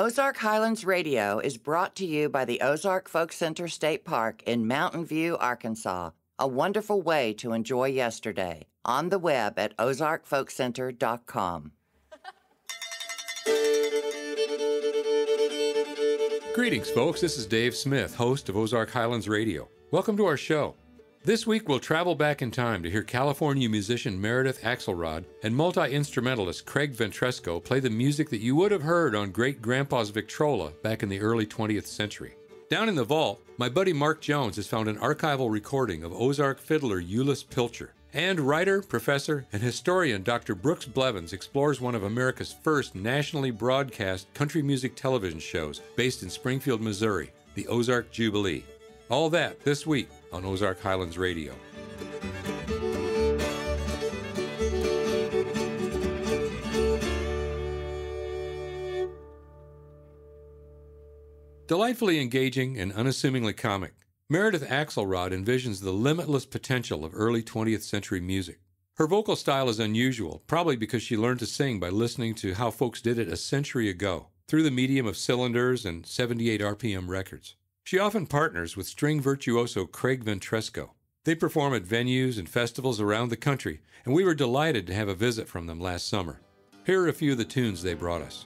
Ozark Highlands Radio is brought to you by the Ozark Folk Center State Park in Mountain View, Arkansas. A wonderful way to enjoy yesterday. On the web at ozarkfolkcenter.com. Greetings, folks. This is Dave Smith, host of Ozark Highlands Radio. Welcome to our show. This week, we'll travel back in time to hear California musician Meredith Axelrod and multi instrumentalist Craig Ventresco play the music that you would have heard on Great Grandpa's Victrola back in the early 20th century. Down in the vault, my buddy Mark Jones has found an archival recording of Ozark fiddler Euless Pilcher. And writer, professor, and historian Dr. Brooks Blevins explores one of America's first nationally broadcast country music television shows based in Springfield, Missouri, the Ozark Jubilee. All that this week on Ozark Highlands Radio. Delightfully engaging and unassumingly comic, Meredith Axelrod envisions the limitless potential of early 20th century music. Her vocal style is unusual, probably because she learned to sing by listening to how folks did it a century ago, through the medium of cylinders and 78 RPM records. She often partners with string virtuoso Craig Ventresco. They perform at venues and festivals around the country, and we were delighted to have a visit from them last summer. Here are a few of the tunes they brought us.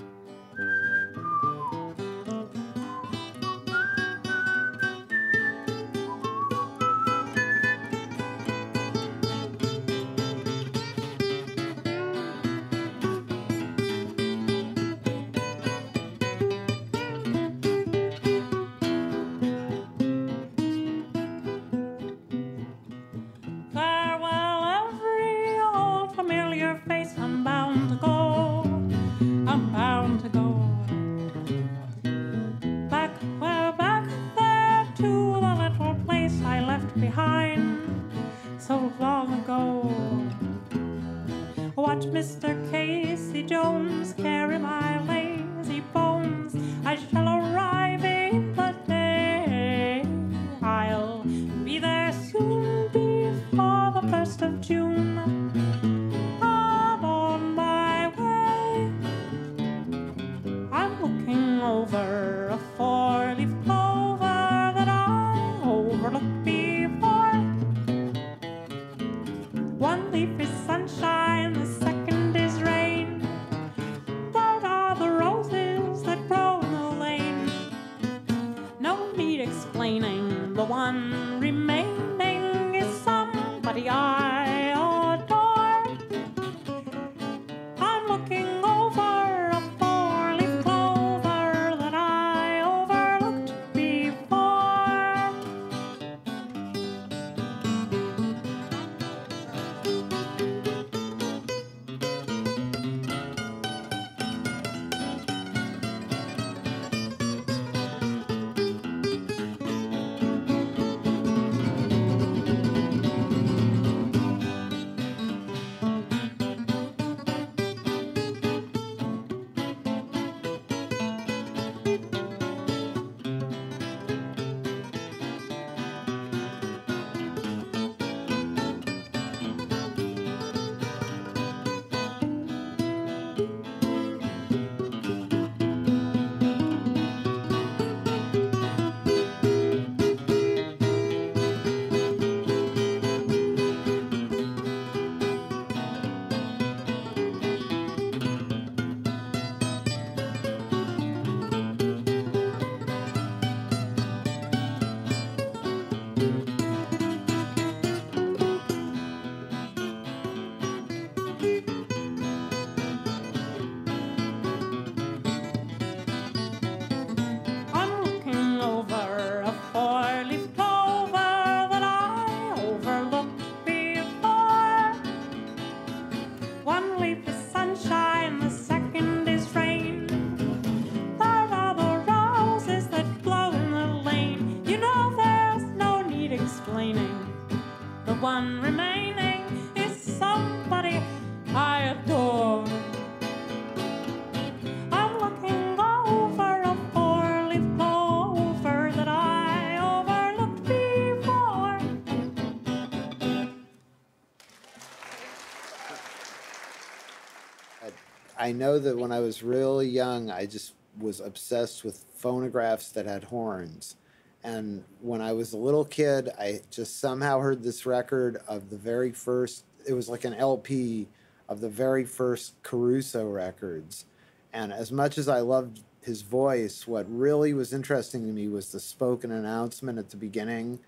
I know that when I was really young, I just was obsessed with phonographs that had horns. And when I was a little kid, I just somehow heard this record of the very first, it was like an LP of the very first Caruso records. And as much as I loved his voice, what really was interesting to me was the spoken announcement at the beginning,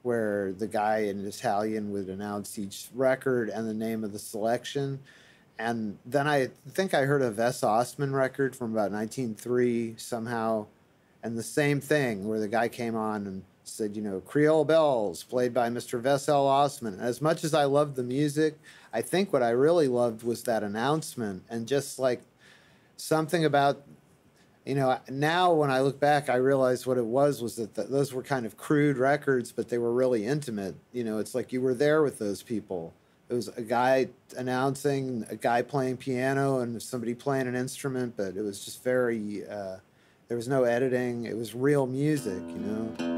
where the guy in Italian would announce each record and the name of the selection. And then I think I heard a Vess Ossman record from about 1903 somehow, and the same thing where the guy came on and said, you know, Creole Belles, played by Mr. Vess L. Ossman. As much as I loved the music, I think what I really loved was that announcement and just like something about you know now when i look back i realize what it was was that those were kind of crude records but they were really intimate you know it's like you were there with those people it was a guy announcing a guy playing piano and somebody playing an instrument but it was just very uh, there was no editing. It was real music you know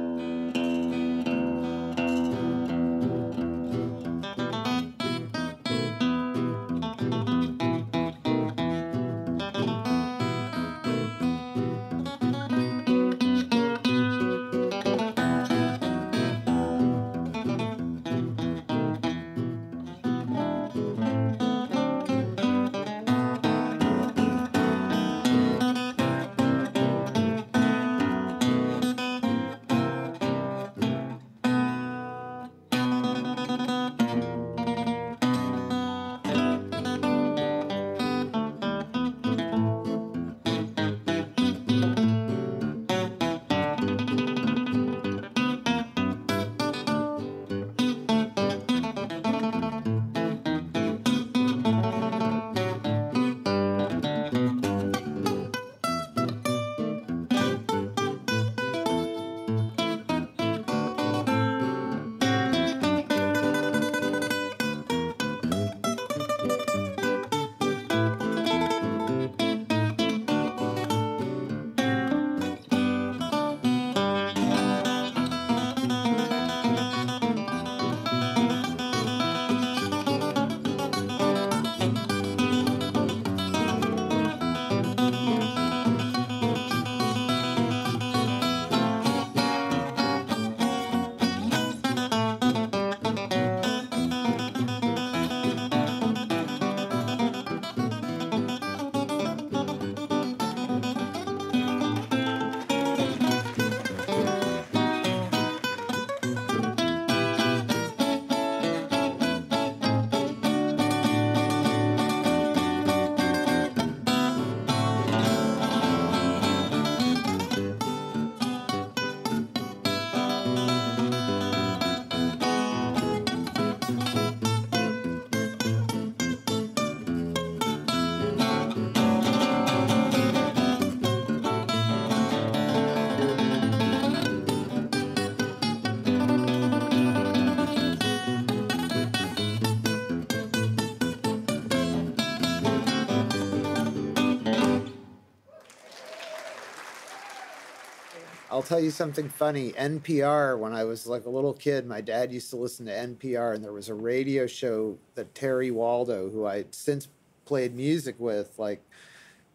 tell you something funny. NPR, when I was like a little kid, my dad used to listen to NPR, and there was a radio show that Terry Waldo, who I since played music with, like,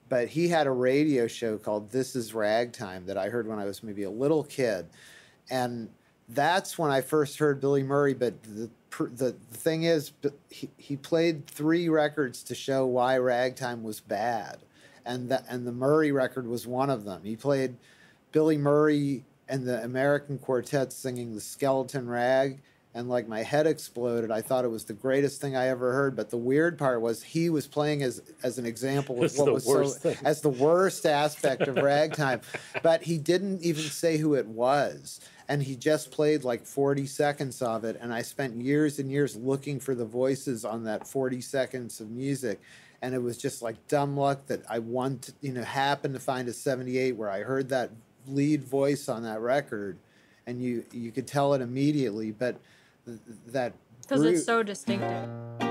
but he had a radio show called This Is Ragtime that I heard when I was maybe a little kid. And that's when I first heard Billy Murray. But the, the, the thing is, he, he played three records to show why ragtime was bad. And, the, and the Murray record was one of them. He played Billy Murray and the American Quartet singing the Skeleton Rag, and like my head exploded. I thought it was the greatest thing I ever heard. But the weird part was he was playing as as an example of what was so thing. as the worst aspect of ragtime, but he didn't even say who it was. And he just played like 40 seconds of it. And I spent years and years looking for the voices on that 40 seconds of music and it was just like dumb luck that I want you know happened to find a 78 where I heard that lead voice on that record, and you you could tell it immediately. But th- that because it's so distinctive.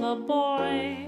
The boy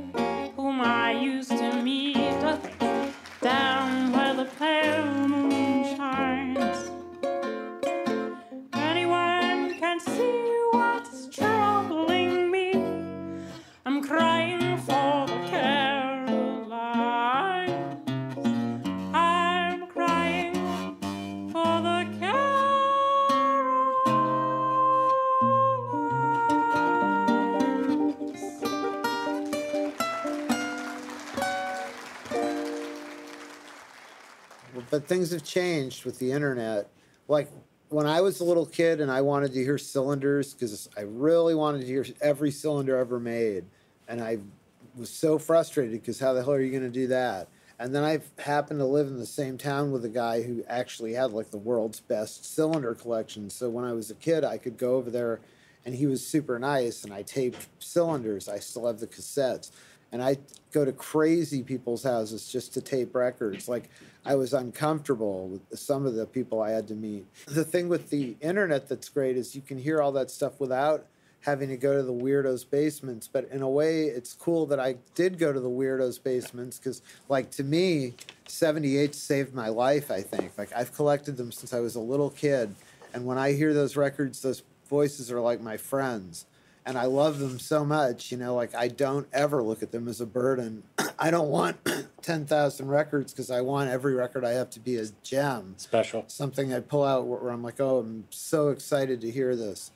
things have changed with the internet. Like when I was a little kid and I wanted to hear cylinders because I really wanted to hear every cylinder ever made, and I was so frustrated because how the hell are you going to do that? And then I happened to live in the same town with a guy who actually had like the world's best cylinder collection. So when I was a kid, I could go over there and he was super nice and I taped cylinders. I still have the cassettes. And I go to crazy people's houses just to tape records. Like I was uncomfortable with some of the people I had to meet. The thing with the internet that's great is you can hear all that stuff without having to go to the weirdos' basements. But in a way, it's cool that I did go to the weirdos' basements because, like, to me, 78 saved my life, I think. Like, I've collected them since I was a little kid. And when I hear those records, those voices are like my friends. And I love them so much, you know, like I don't ever look at them as a burden. I don't want 10,000 records because I want every record I have to be a gem. Special. Something I pull out where I'm like, oh, I'm so excited to hear this.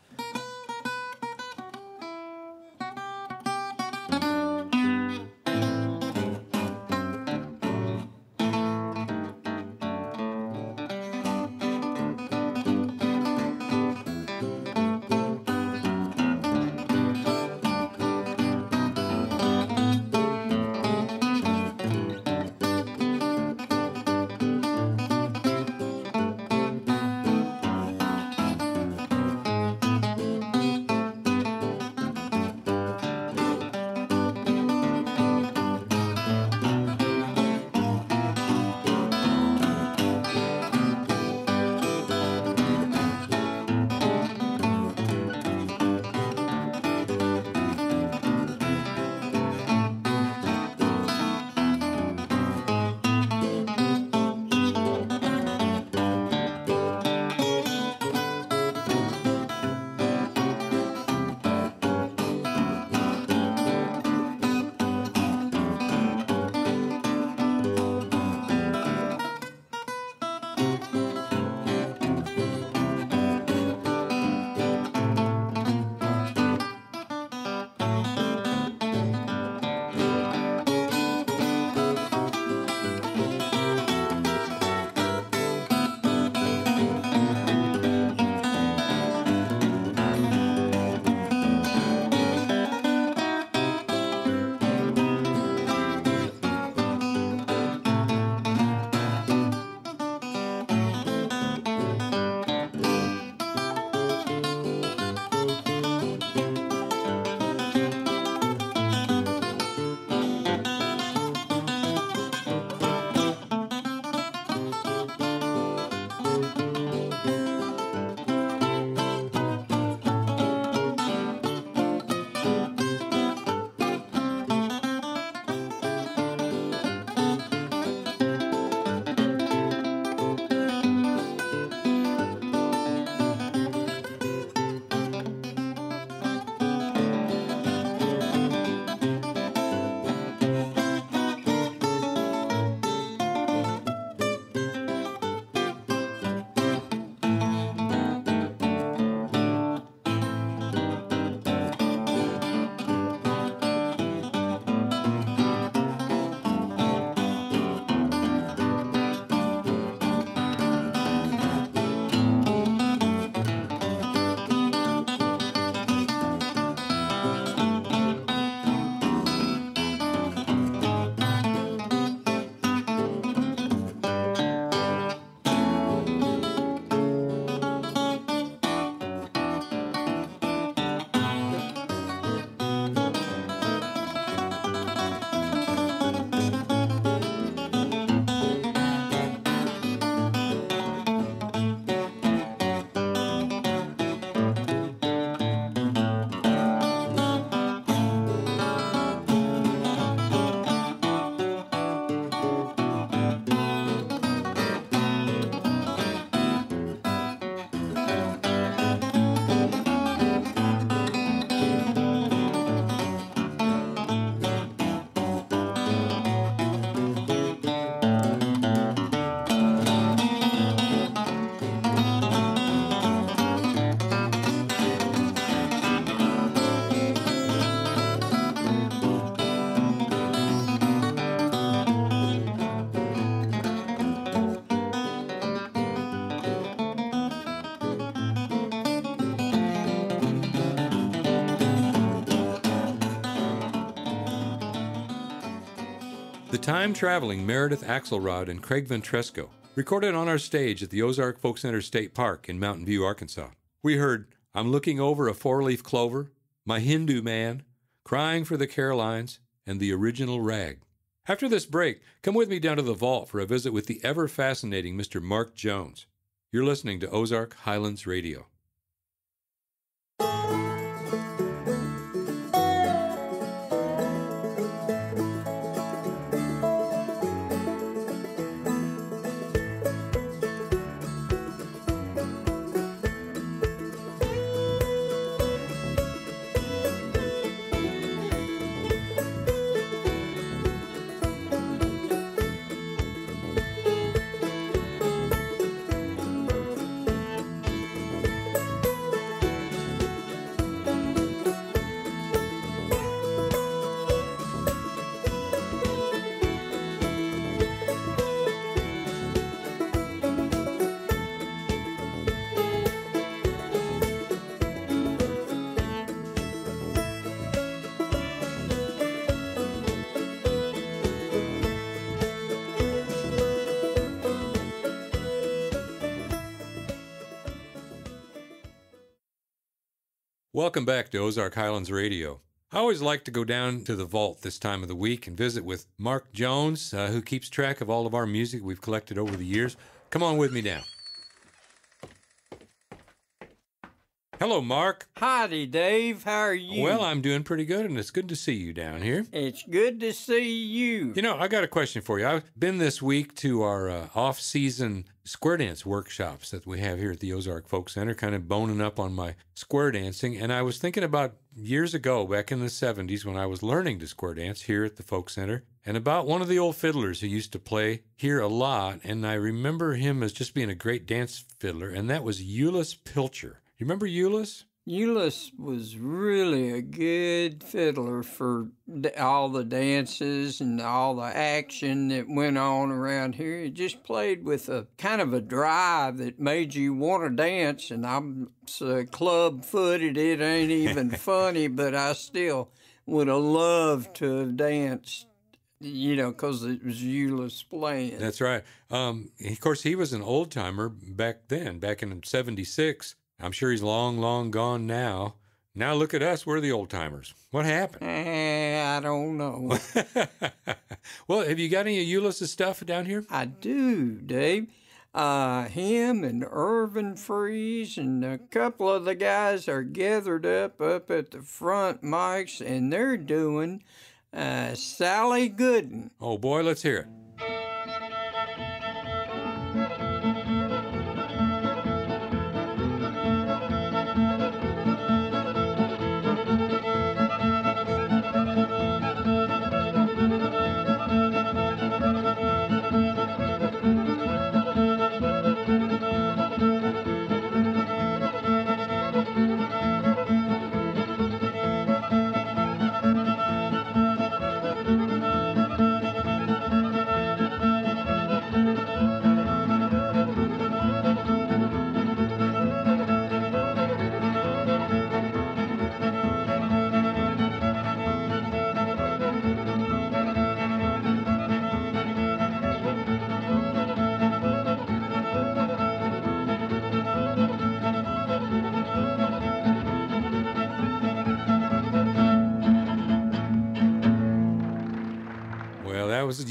Time traveling Meredith Axelrod and Craig Ventresco, recorded on our stage at the Ozark Folk Center State Park in Mountain View, Arkansas. We heard I'm Looking Over a Four Leaf Clover, My Hindu Man, Crying for the Carolines, and the original Rag. After this break, come with me down to the vault for a visit with the ever fascinating Mr. Mark Jones. You're listening to Ozark Highlands Radio. Welcome back to Ozark Highlands Radio. I always like to go down to the vault this time of the week and visit with Mark Jones, uh, who keeps track of all of our music we've collected over the years. Come on with me down. Hello, Mark. Howdy, Dave. How are you? Well, I'm doing pretty good, and it's good to see you down here. It's good to see you. You know, I got a question for you. I've been this week to our uh, off season square dance workshops that we have here at the Ozark Folk Center, kind of boning up on my square dancing. And I was thinking about years ago, back in the 70s, when I was learning to square dance here at the Folk Center, and about one of the old fiddlers who used to play here a lot. And I remember him as just being a great dance fiddler, and that was Euless Pilcher. You remember Euless? Euless was really a good fiddler for all the dances and all the action that went on around here. He just played with a kind of a drive that made you want to dance. And I'm so club footed, it ain't even funny, but I still would have loved to have danced you know, because it was Euless playing. That's right. Um, of course, he was an old timer back then, back in '76. I'm sure he's long, long gone now. Now look at us, we're the old timers. What happened? Eh, I don't know. well, have you got any of Euless's stuff down here? I do, Dave. Uh, him and Irvin Freeze and a couple of the guys are gathered up up at the front mics, and they're doing uh, Sally Gooden. Oh boy, let's hear it.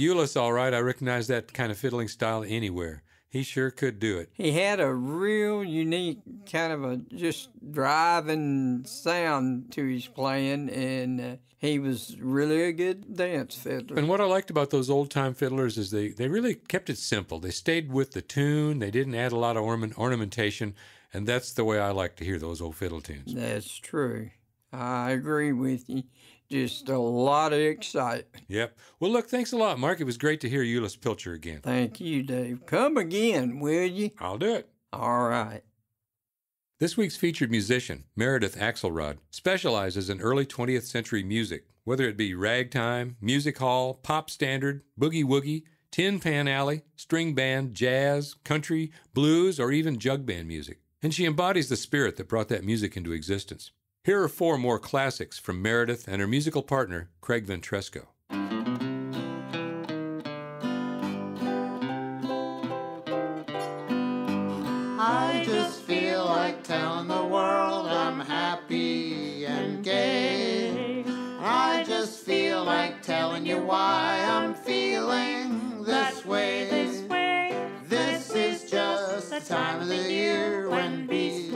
Euless, all right. I recognize that kind of fiddling style anywhere. He sure could do it. He had a real unique kind of a just driving sound to his playing, and uh, he was really a good dance fiddler. And what I liked about those old time fiddlers is they, they really kept it simple. They stayed with the tune, they didn't add a lot of ornament, ornamentation, and that's the way I like to hear those old fiddle tunes. That's true. I agree with you just a lot of excitement. Yep. Well, look, thanks a lot, Mark. It was great to hear Euless Pilcher again. Thank you, Dave. Come again, will you? I'll do it. All right. This week's featured musician, Meredith Axelrod, specializes in early 20th century music, whether it be ragtime, music hall, pop standard, boogie woogie, tin pan alley, string band, jazz, country, blues, or even jug band music. And she embodies the spirit that brought that music into existence. Here are four more classics from Meredith and her musical partner, Craig Ventresco. I just feel like telling the world I'm happy and gay. I just feel like telling you why I'm feeling this way. This is just the time of the year when bees.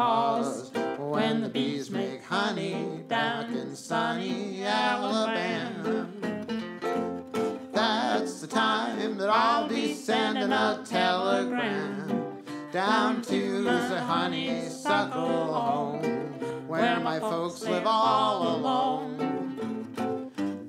Because when the bees make honey down in sunny Alabama, that's the time that I'll be sending a telegram down to the honeysuckle home where my folks live all alone.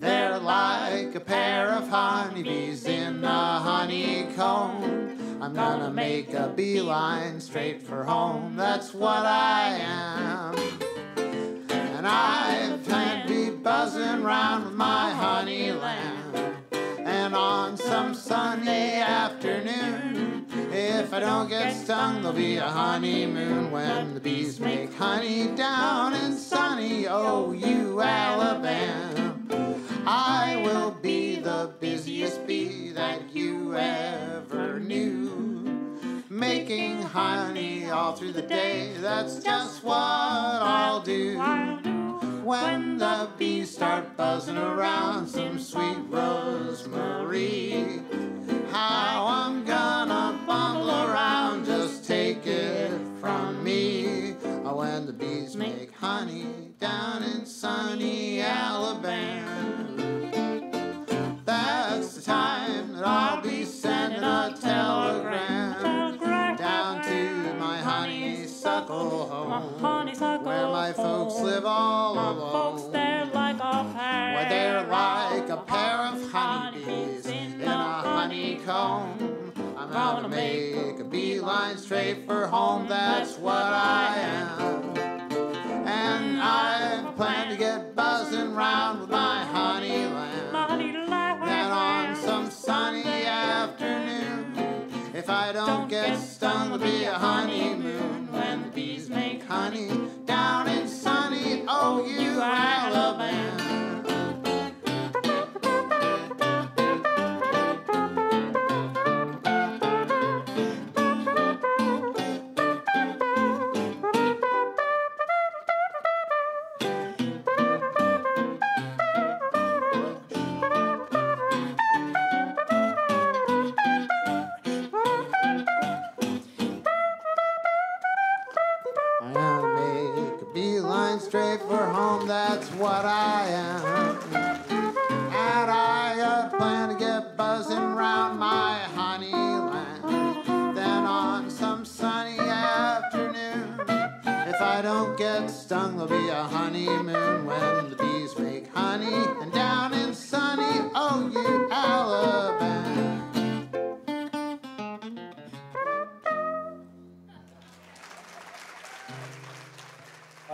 They're like a pair of honeybees in a honeycomb. I'm gonna make a beeline straight for home. That's what I am. And I plan to be buzzing round with my honey lamb. And on some Sunday afternoon, if I don't get stung, there'll be a honeymoon when the bees make honey down in sunny OU, Alabama. I will be the busiest bee that you ever knew. Making honey all through the day, that's just what I'll do. When the bees start buzzing around some sweet rosemary, how I'm gonna bumble around, just take it from me. Oh, When the bees make honey down in sunny Alabama, that's the time that I'll be sending a telegram down to my honeysuckle home, where my folks live all alone. Where they're like a pair of honeybees in a honeycomb. I'm gonna make a beeline straight for home, that's what I am. If I don't get stung, there'll be a honeymoon. when the bees make honey. Down in sunny OU, Alabama.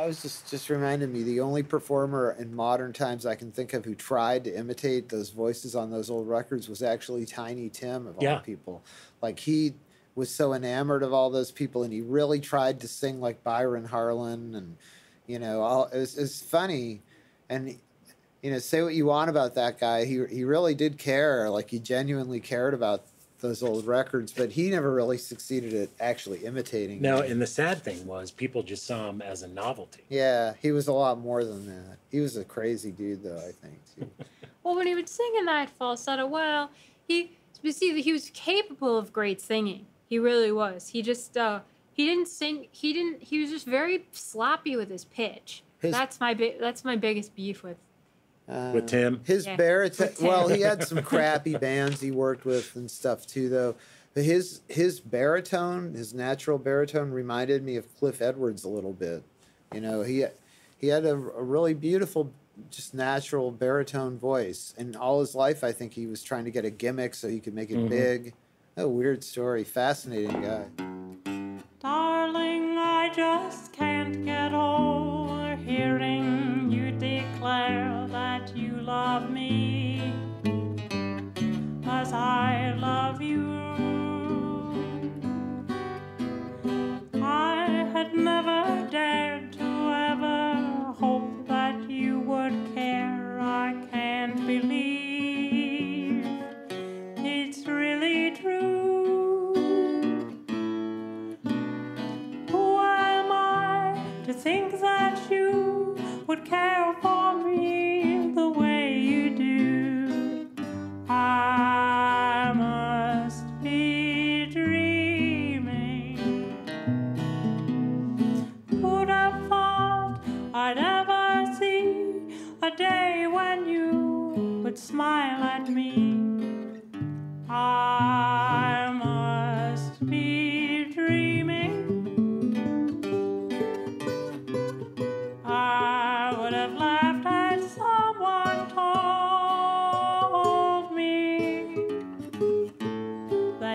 Was just just reminded me the only performer in modern times I can think of who tried to imitate those voices on those old records was actually Tiny Tim of Yeah. all people. Like he was so enamored of all those people, and he really tried to sing like Byron Harlan, and you know, all it was, it was funny, and you know, say what you want about that guy, he he really did care. Like he genuinely cared about those old records, but he never really succeeded at actually imitating. No, them. and the sad thing was people just saw him as a novelty. Yeah, he was a lot more than that. He was a crazy dude, though. I think. Too. Well, when he would sing in that falsetto, well, he but see he was capable of great singing. He really was. He just uh, he didn't sing. He didn't. He was just very sloppy with his pitch. His- that's my big. That's my biggest beef with. Uh, With Tim? his Yeah, baritone. Well, he had some crappy bands he worked with and stuff too, though. But his his baritone, his natural baritone, reminded me of Cliff Edwards a little bit. You know, he he had a, a really beautiful, just natural baritone voice, and all his life, I think he was trying to get a gimmick so he could make it Mhm. big. A weird story, fascinating guy. Darling, I just can't get over hearing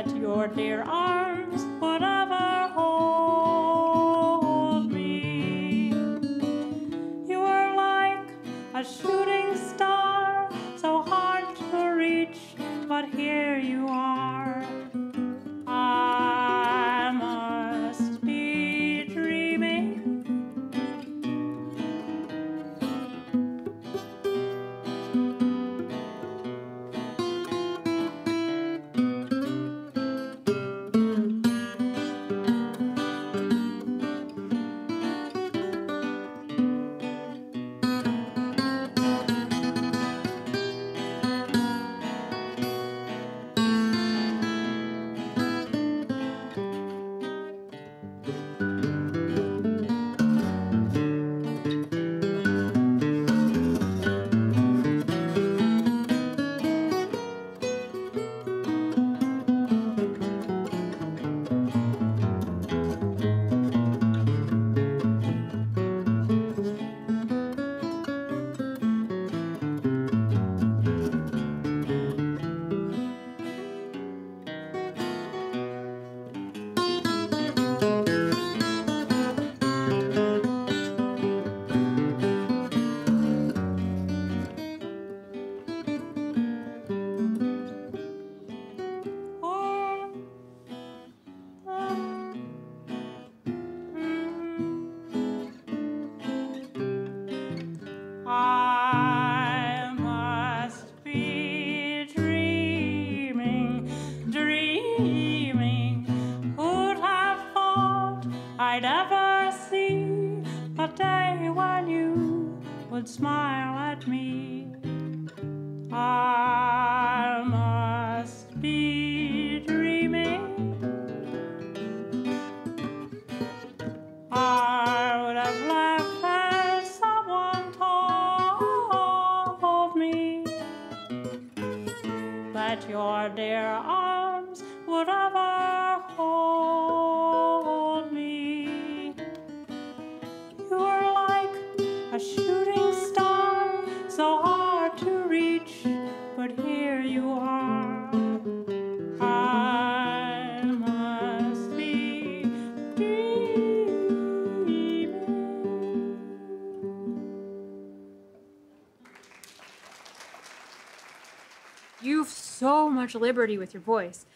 that your dear arms would smile at me? Much liberty with your voice.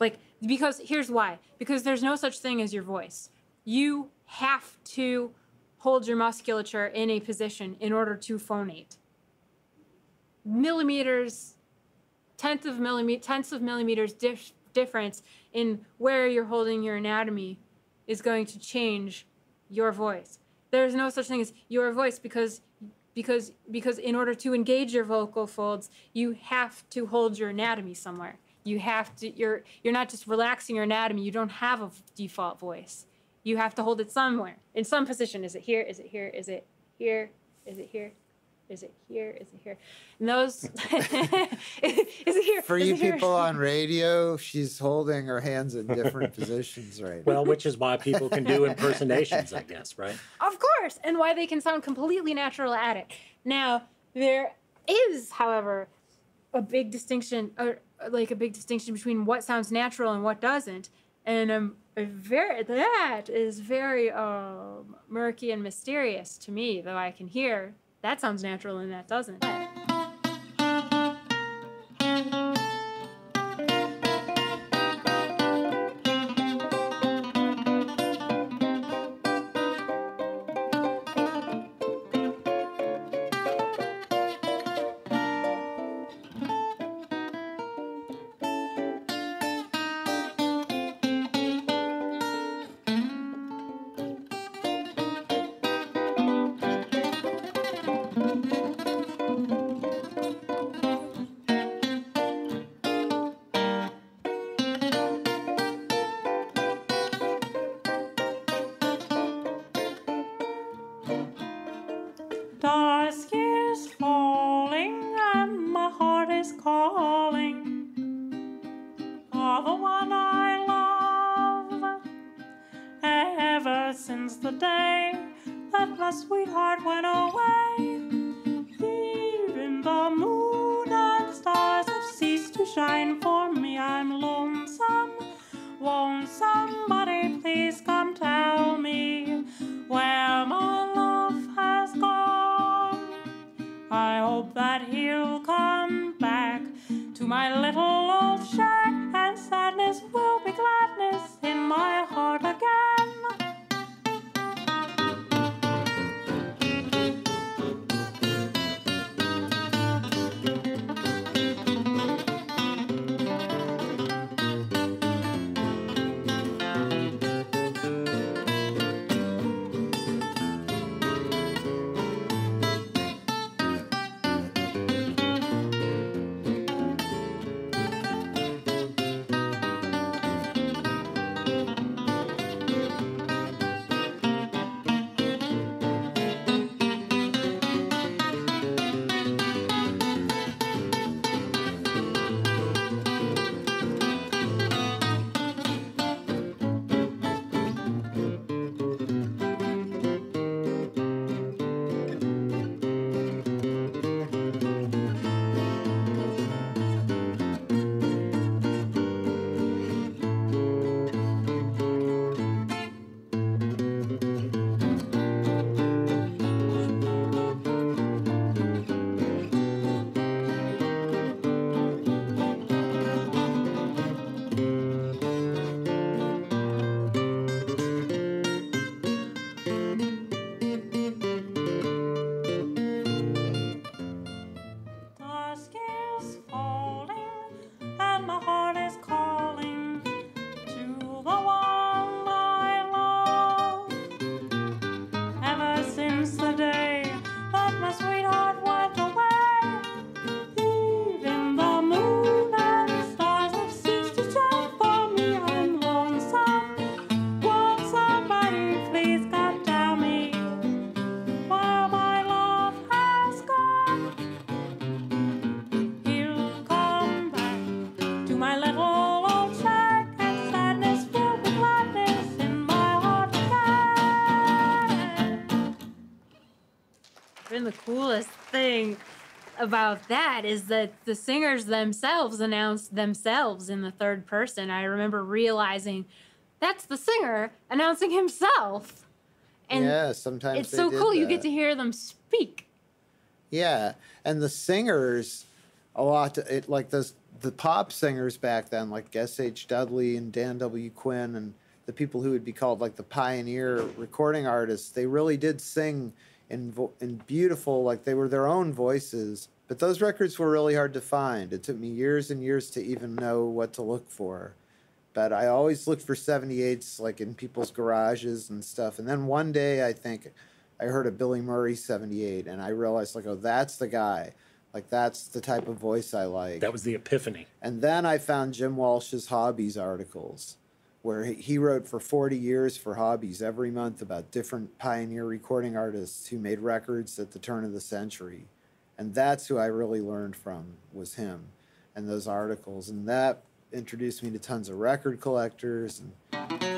Like, because here's why because there's no such thing as your voice. You have to hold your musculature in a position in order to phonate. Millimeters, tenth of millimeter, tenths of millimeters dif- difference in where you're holding your anatomy is going to change your voice. There's no such thing as your voice because because because in order to engage your vocal folds, you have to hold your anatomy somewhere. You have to you're you're not just relaxing your anatomy, you don't have a default voice. You have to hold it somewhere. In some position. Is it here? Is it here? Is it here? Is it here? Is it here? Is it here? And those is it here? For Is you here? people on radio, she's holding her hands in different positions right now. Well, which is why people can do impersonations, I guess, right? Of course, and why they can sound completely natural at it. Now, there is, however, a big distinction, or like a big distinction between what sounds natural and what doesn't, and um, very that is very um, murky and mysterious to me. Though I can hear that sounds natural and that doesn't. And the coolest thing about that is that the singers themselves announced themselves in the third person. I remember realizing that's the singer announcing himself. And yeah, sometimes it's so cool you get to hear them speak. Yeah, and the singers, a lot it like those the pop singers back then, like S. H. Dudley and Dan W. Quinn, and the people who would be called like the pioneer recording artists. They really did sing in vo- in beautiful, like they were their own voices. But those records were really hard to find. It took me years and years to even know what to look for. But I always looked for 78s like in people's garages and stuff. And then one day I think I heard a Billy Murray 78 and I realized like, oh, that's the guy. Like that's the type of voice I like. That was the epiphany. And then I found Jim Walsh's Hobbies articles, where he- wrote for 40 years for Hobbies every month about different pioneer recording artists who made records at the turn of the century. And that's who I really learned from was him and those articles. And that introduced me to tons of record collectors and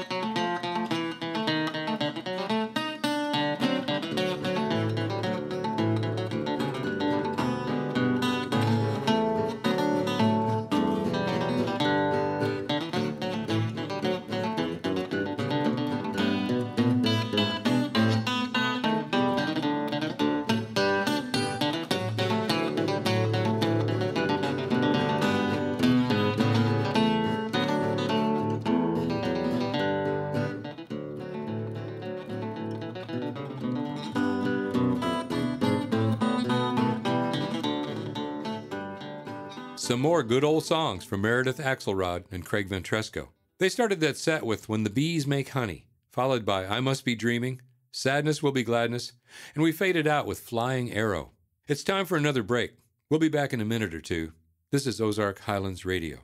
Some more good old songs from Meredith Axelrod and Craig Ventresco. They started that set with When the Bees Make Honey, followed by I Must Be Dreaming, Sadness Will Be Gladness, and we faded out with Flying Arrow. It's time for another break. We'll be back in a minute or two. This is Ozark Highlands Radio.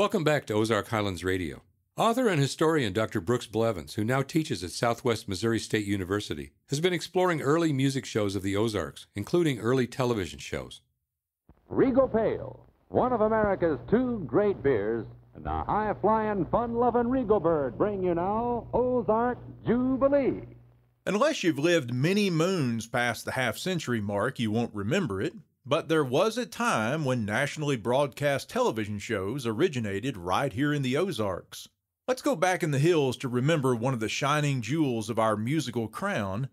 Welcome back to Ozark Highlands Radio. Author and historian Dr. Brooks Blevins, who now teaches at Southwest Missouri State University, has been exploring early music shows of the Ozarks, including early television shows. Regal Pale, one of America's two great beers, and the high flying, fun loving Regal Bird bring you now Ozark Jubilee. Unless you've lived many moons past the half century mark, you won't remember it. But there was a time when nationally broadcast television shows originated right here in the Ozarks. Let's go back in the hills to remember one of the shining jewels of our musical crown,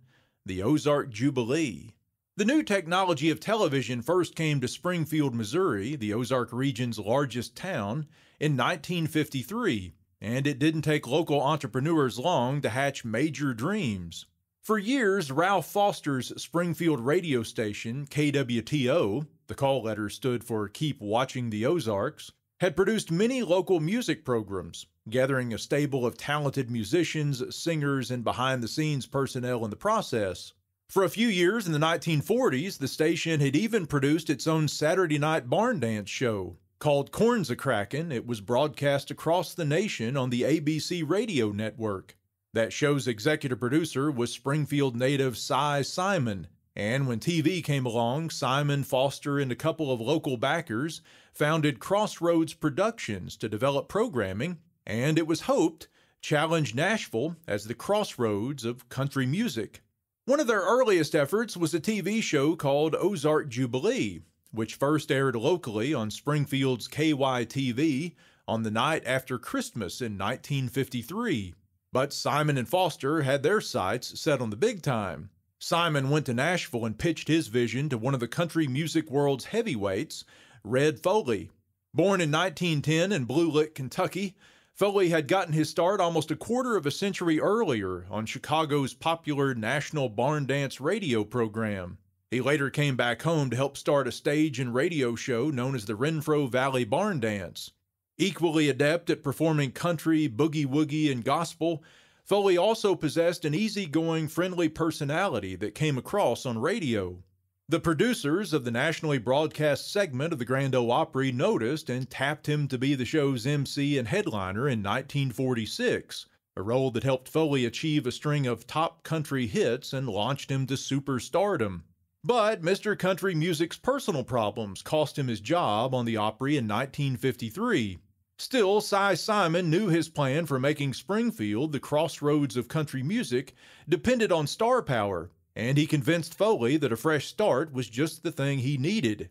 the Ozark Jubilee. The new technology of television first came to Springfield, Missouri, the Ozark region's largest town, in 1953, and it didn't take local entrepreneurs long to hatch major dreams. For years, Ralph Foster's Springfield radio station, KWTO, the call letters stood for Keep Watching the Ozarks, had produced many local music programs, gathering a stable of talented musicians, singers, and behind the scenes personnel in the process. For a few years in the 1940s, the station had even produced its own Saturday night barn dance show. Called Korn's A-Krackin', it was broadcast across the nation on the ABC radio network. That show's executive producer was Springfield native Si Siman, and when TV came along, Siman, Foster, and a couple of local backers founded Crossroads Productions to develop programming, and it was hoped challenge Nashville as the crossroads of country music. One of their earliest efforts was a TV show called Ozark Jubilee, which first aired locally on Springfield's KYTV on the night after Christmas in 1953. But Siman and Foster had their sights set on the big time. Siman went to Nashville and pitched his vision to one of the country music world's heavyweights, Red Foley. Born in 1910 in Blue Lick, Kentucky, Foley had gotten his start almost a quarter of a century earlier on Chicago's popular national barn dance radio program. He later came back home to help start a stage and radio show known as the Renfro Valley Barn Dance. Equally adept at performing country, boogie woogie, and gospel, Foley also possessed an easygoing, friendly personality that came across on radio. The producers of the nationally broadcast segment of the Grand Ole Opry noticed and tapped him to be the show's MC and headliner in 1946, a role that helped Foley achieve a string of top country hits and launched him to superstardom. But Mr. Country Music's personal problems cost him his job on the Opry in 1953. Still, Si Siman knew his plan for making Springfield the crossroads of country music depended on star power, and he convinced Foley that a fresh start was just the thing he needed.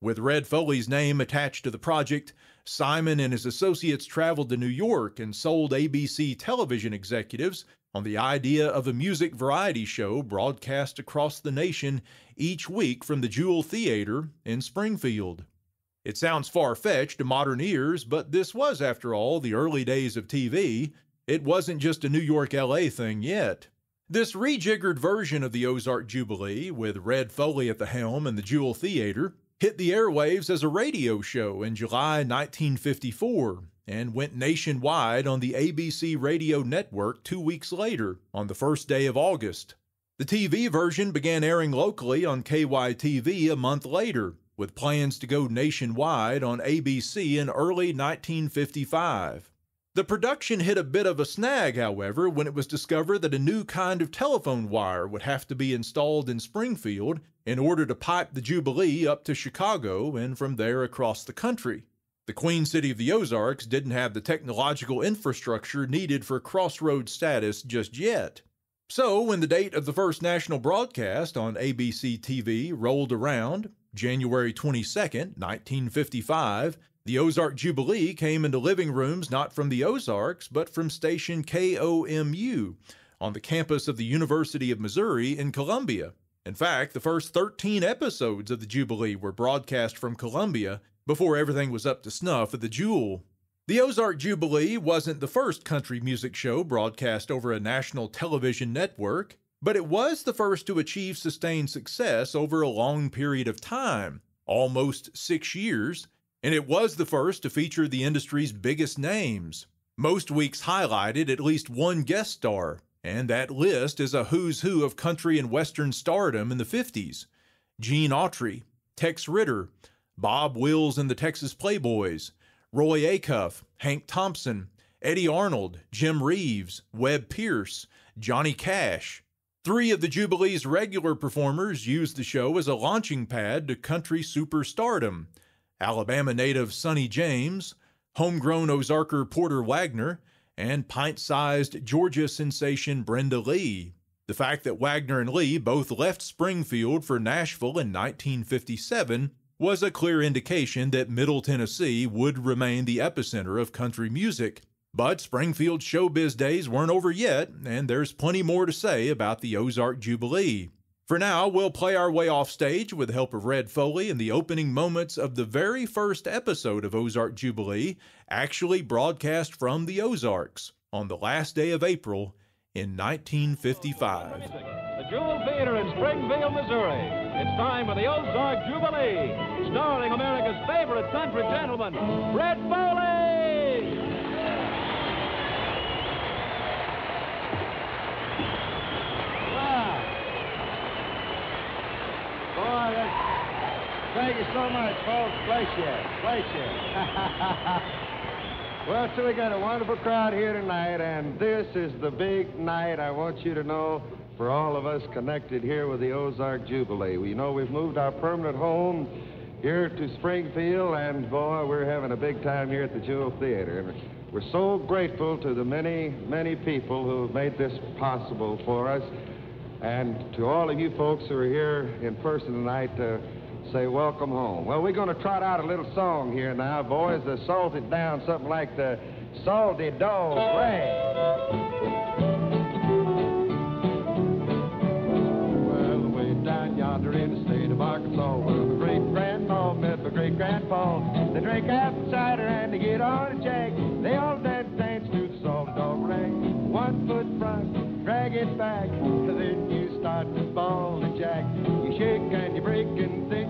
With Red Foley's name attached to the project, Siman and his associates traveled to New York and sold ABC television executives on the idea of a music variety show broadcast across the nation each week from the Jewell Theater in Springfield. It sounds far fetched to modern ears, but this was, after all, the early days of TV. It wasn't just a New York LA thing yet. This rejiggered version of the Ozark Jubilee, with Red Foley at the helm and the Jewell Theater, hit the airwaves as a radio show in July 1954 and went nationwide on the ABC radio network two weeks later, on the first day of August. The TV version began airing locally on KYTV a month later, with plans to go nationwide on ABC in early 1955. The production hit a bit of a snag, however, when it was discovered that a new kind of telephone wire would have to be installed in Springfield in order to pipe the Jubilee up to Chicago and from there across the country. The Queen City of the Ozarks didn't have the technological infrastructure needed for crossroads status just yet. So, when the date of the first national broadcast on ABC TV rolled around, January 22, 1955, the Ozark Jubilee came into living rooms not from the Ozarks, but from station KOMU on the campus of the University of Missouri in Columbia. In fact, the first 13 episodes of the Jubilee were broadcast from Columbia before everything was up to snuff at the Jewell. The Ozark Jubilee wasn't the first country music show broadcast over a national television network. But it was the first to achieve sustained success over a long period of time, almost six years, and it was the first to feature the industry's biggest names. Most weeks highlighted at least one guest star, and that list is a who's who of country and western stardom in the 50s. Gene Autry, Tex Ritter, Bob Wills and the Texas Playboys, Roy Acuff, Hank Thompson, Eddy Arnold, Jim Reeves, Webb Pierce, Johnny Cash. Three of the Jubilee's regular performers used the show as a launching pad to country superstardom Alabama native Sonny James, homegrown Ozarker Porter Wagoner, and pint sized Georgia sensation Brenda Lee. The fact that Wagoner and Lee both left Springfield for Nashville in 1957 was a clear indication that Middle Tennessee would remain the epicenter of country music. But Springfield's showbiz days weren't over yet, and there's plenty more to say about the Ozark Jubilee. For now, we'll play our way off stage with the help of Red Foley in the opening moments of the very first episode of Ozark Jubilee, actually broadcast from the Ozarks on the last day of April in 1955. The Jewell Theater in Springfield, Missouri. It's time for the Ozark Jubilee, starring America's favorite country gentleman, Red Foley. Wow. Boy, that's, thank you so much, folks. Bless you. well, so we got a wonderful crowd here tonight, and this is the big night I want you to know for all of us connected here with the Ozark Jubilee. We know we've moved our permanent home here to Springfield, and boy, we're having a big time here at the Jewell Theater. We're so grateful to the many, many people who have made this possible for us. And to all of you folks who are here in person tonight, uh, say welcome home. Well, we're going to trot out a little song here now, boys. Uh, salt it down, something like the Salty Dog Rag. Well, way down yonder in the state of Arkansas, where my great grandpa met my great grandpa. They drink apple cider and they get on a jack. They all dance, dance to the salty dog rag. One foot front, drag it back. Then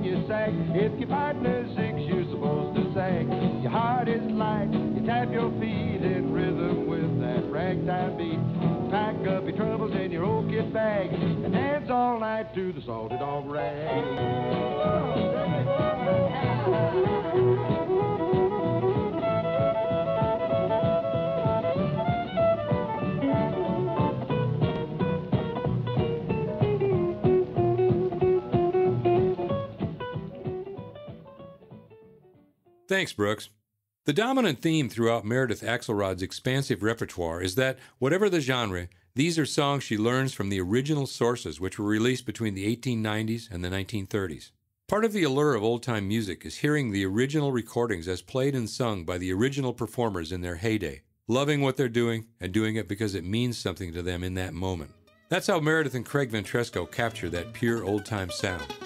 you sag. If your partner sings, you're supposed to sing. Your heart is light, you tap your feet in rhythm with that ragtime beat. Pack up your troubles in your old kit bag and dance all night to the salty dog Thanks, Brooks. The dominant theme throughout Meredith Axelrod's expansive repertoire is that, whatever the genre, these are songs she learns from the original sources which were released between the 1890s and the 1930s. Part of the allure of old time music is hearing the original recordings as played and sung by the original performers in their heyday, loving what they're doing and doing it because it means something to them in that moment. That's how Meredith and Craig Ventresco capture that pure old time sound.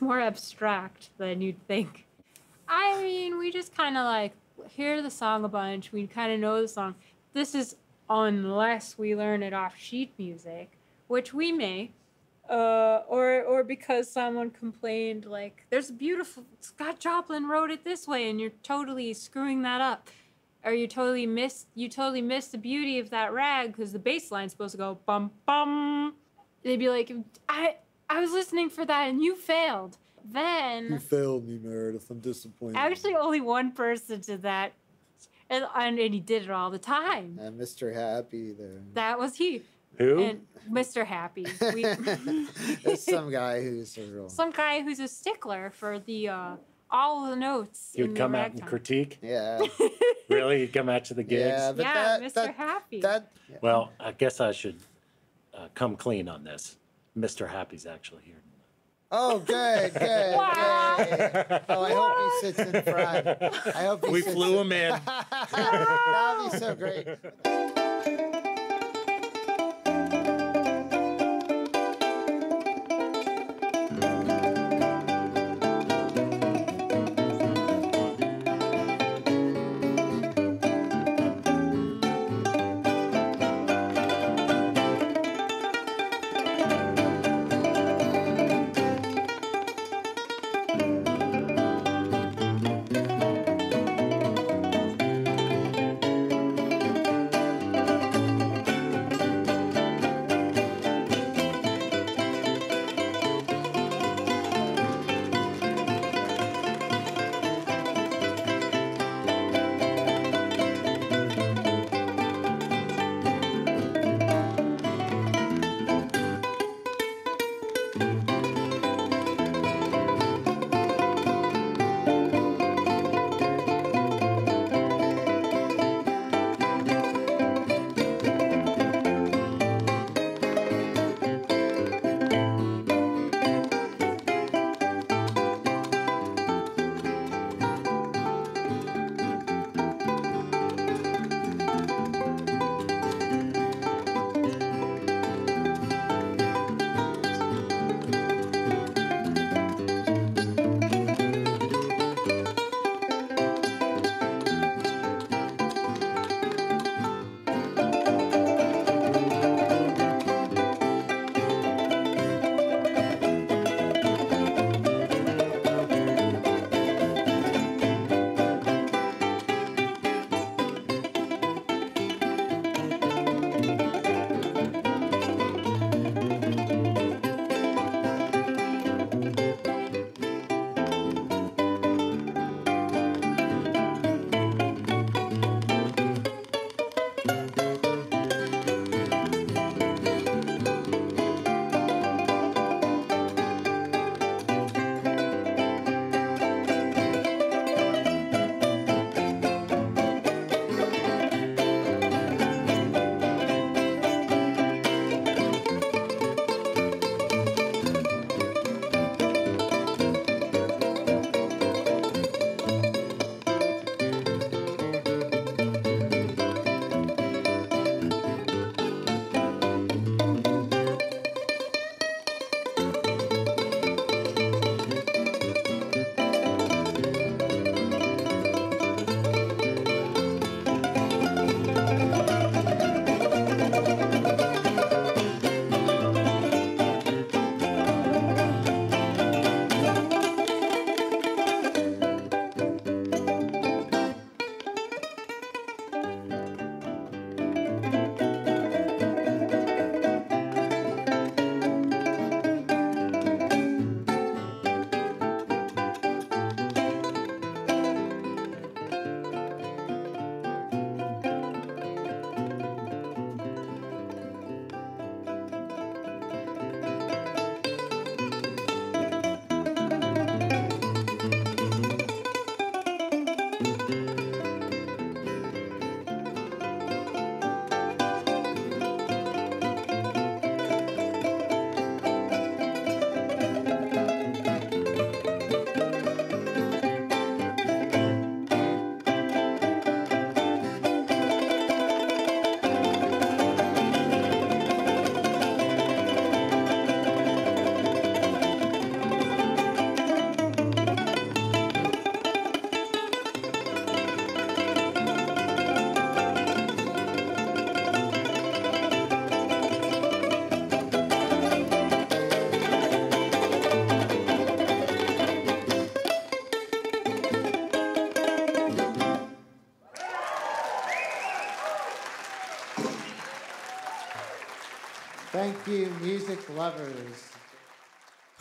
More abstract than you'd think. I mean, we just kind of like hear the song a bunch. We kind of know the song. This is unless we learn it off sheet music, which we may, uh, or or because someone complained like there's a beautiful Scott Joplin wrote it this way, and you're totally screwing that up, or you totally missed you totally missed the beauty of that rag because the bass line's supposed to go bum bum. They'd be like, I I was listening for that and you failed. Then You failed me, Meredith. I'm disappointed. Actually, only one person did that, and, and, and he did it all the time. And Mr. Happy there. That was he. Who? And Mr. Happy. We, There's some guy who's a real. some guy who's a stickler for the uh, all the notes. He would come out and critique. Yeah. Really, he'd come out to the gigs. Yeah, but Yeah, that, Mr. that, Happy. that Well, I guess I should uh, come clean on this. Mr. Happy's actually here. Oh, good, good, Wow. good. Oh, I hope he sits in front. I hope he We sits flew him in. That'd be so great.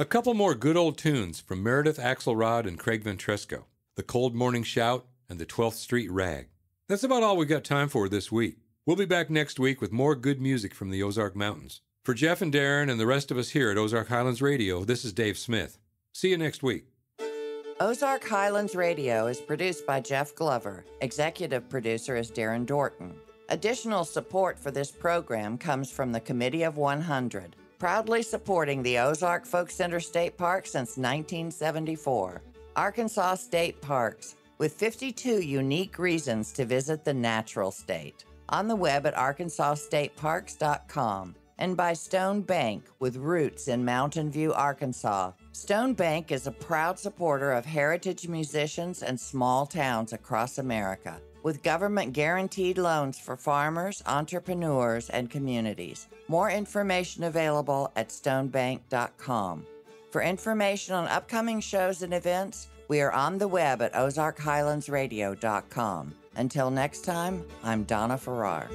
A couple more good old tunes from Meredith Axelrod and Craig Ventresco The Cold Morning Shout and the 12th Street Rag. That's about all we've got time for this week. We'll be back next week with more good music from the Ozark Mountains. For Jeff and Darren and the rest of us here at Ozark Highlands Radio, this is Dave Smith. See you next week. Ozark Highlands Radio is produced by Jeff Glover. Executive producer is Darren Dorton. Additional support for this program comes from the Committee of 100, proudly supporting the Ozark Folk Center State Park since 1974. Arkansas State Parks, with 52 unique reasons to visit the natural state. On the web at arkansasstateparks.com and by Stone Bank with roots in Mountain View, Arkansas. Stone Bank is a proud supporter of heritage musicians and small towns across America, with government guaranteed loans for farmers, entrepreneurs, and communities. More information available at stonebank.com. For information on upcoming shows and events, we are on the web at ozarkhighlandsradio.com. Until next time, I'm Donna Farrar.